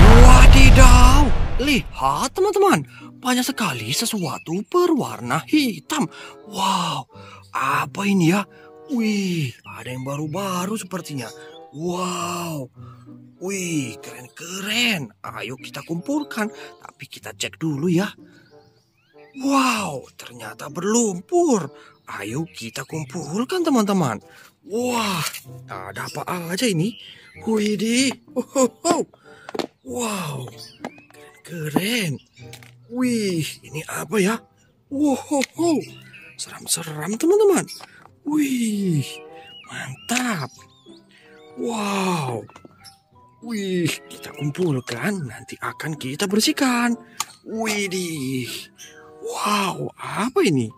Wadidaw! Lihat teman-teman, banyak sekali sesuatu berwarna hitam. Wow, apa ini ya? Wih, ada yang baru-baru sepertinya. Wow, wih, keren-keren. Ayo kita kumpulkan, tapi kita cek dulu ya. Wow, ternyata berlumpur. Ayo kita kumpulkan teman-teman. Wah, ada apa aja ini? Widih, oh, wow, keren-keren. Wih, ini apa ya? Wow, seram-seram teman-teman. Wih, mantap. Wow, wih, kita kumpulkan, nanti akan kita bersihkan. Widih, wow, apa ini?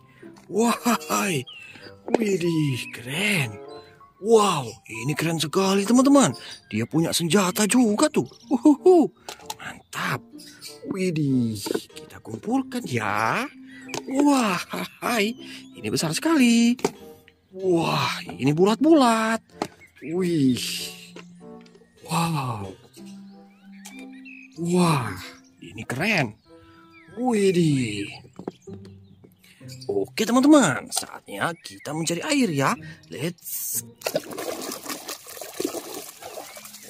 Wahai, widih, keren. Wow, ini keren sekali teman-teman. Dia punya senjata juga tuh. Uhuhu, mantap. Widih, kita kumpulkan ya. Wah, hai, ini besar sekali. Wah, ini bulat-bulat. Wih, wow. Wah, ini keren. Widih. Oke teman-teman, saatnya kita mencari air ya. Let's.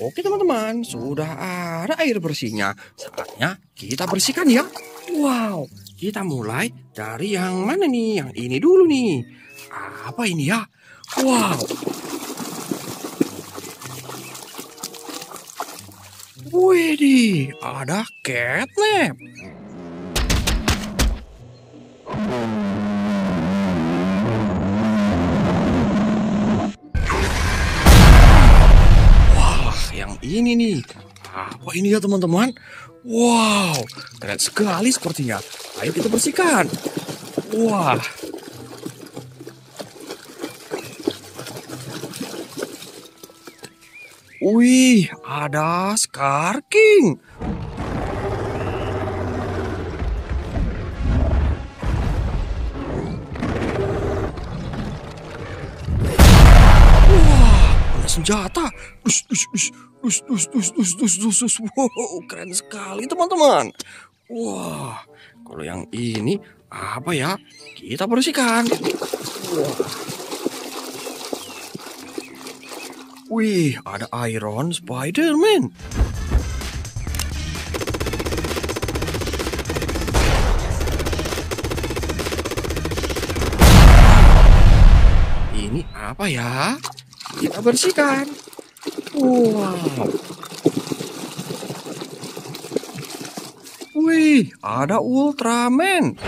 Oke teman-teman, sudah ada air bersihnya. Saatnya kita bersihkan ya. Wow, kita mulai dari yang mana nih? Yang ini dulu nih. Apa ini ya? Wow. Widih, ada catnap. Wah, yang ini nih. Apa ini ya teman-teman? Wow, keren sekali sepertinya. Ayo kita bersihkan. Wah. Wih, ada Scar King. Senjata. Us, us, us, us, us, us, us, us, us, us. Wow, keren sekali teman-teman. Wah, kalau yang ini apa ya? Kita bersihkan. Wah. Wih, ada Iron Spider-Man. Ini apa ya? Kita bersihkan. Wow. Wih, ada Ultraman.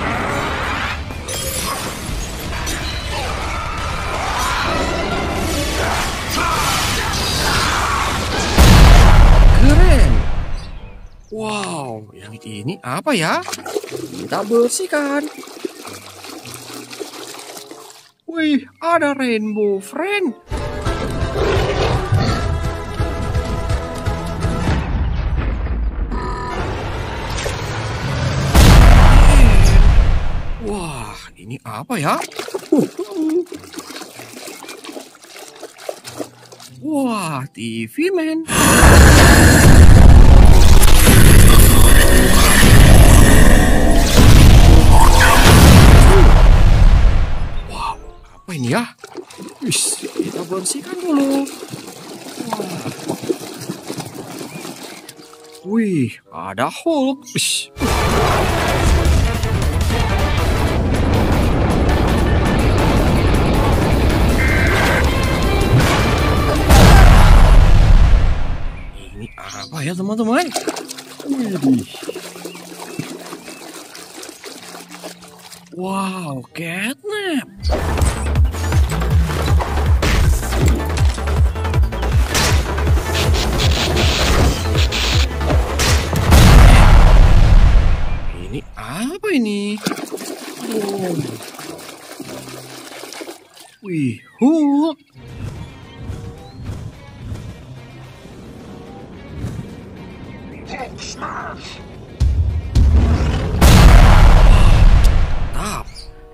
Keren. Wow, yang ini apa ya? Kita bersihkan. Wih, ada Rainbow Friend. Apa ya? Wah, TV man. Wow, apa ini ya? Wis, kita bersihkan dulu. Wah. Wih, ada Hulk. Wis. Wah ya teman-teman. Wow, catnap. Mantap.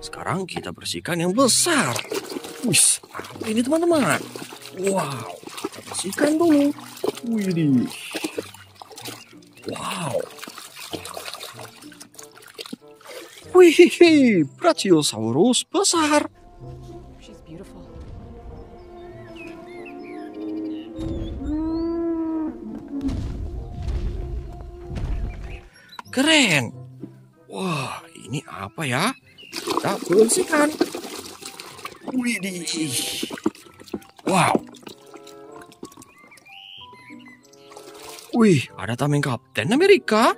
Sekarang kita bersihkan yang besar. Wih, ini teman-teman? Wow, kita bersihkan dulu. Widih. Wow. Wih, Brachiosaurus besar. Keren. Wah, ini apa ya? Kita bersihkan. Widih. Wow. Wih, ada tameng Kapten Amerika.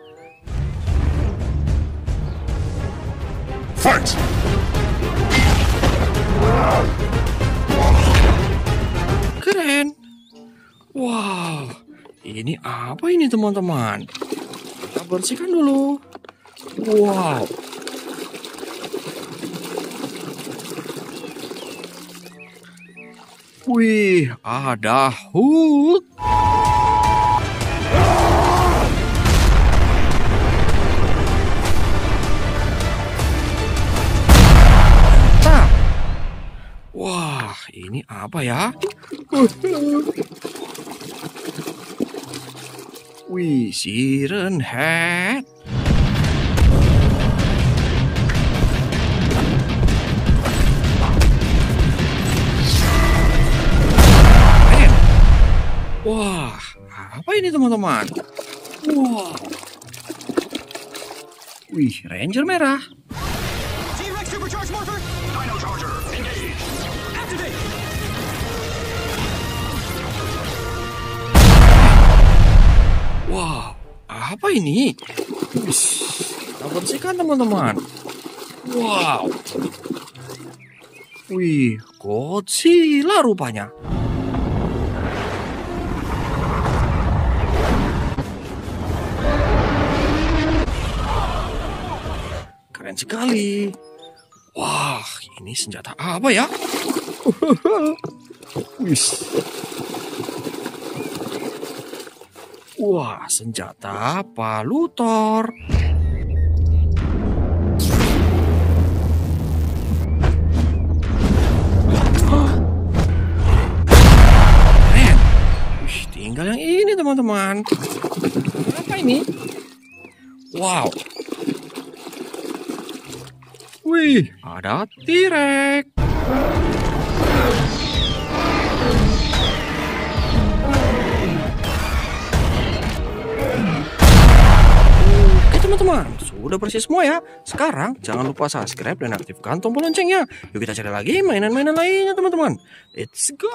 Fight! Keren. Wow, ini apa ini teman-teman? Bersihkan dulu. Wow. Wih, ada Hulk. Wah, ini apa ya? Wih, Siren Head. Keren. Wah, apa ini teman-teman? Wah. Wih, Ranger merah. Wow, apa ini? Kita bersihkan teman-teman. Wow. Wih, Godzilla rupanya. Keren sekali. Wah, ini senjata apa ya? Wih. Wah, senjata palutor. Keren. Tinggal yang ini teman-teman. Apa ini? Wow. Wih, ada T-Rex. Teman-teman, sudah bersih semua ya. Sekarang jangan lupa subscribe dan aktifkan tombol loncengnya. Yuk kita cari lagi mainan-mainan lainnya teman-teman. Let's go.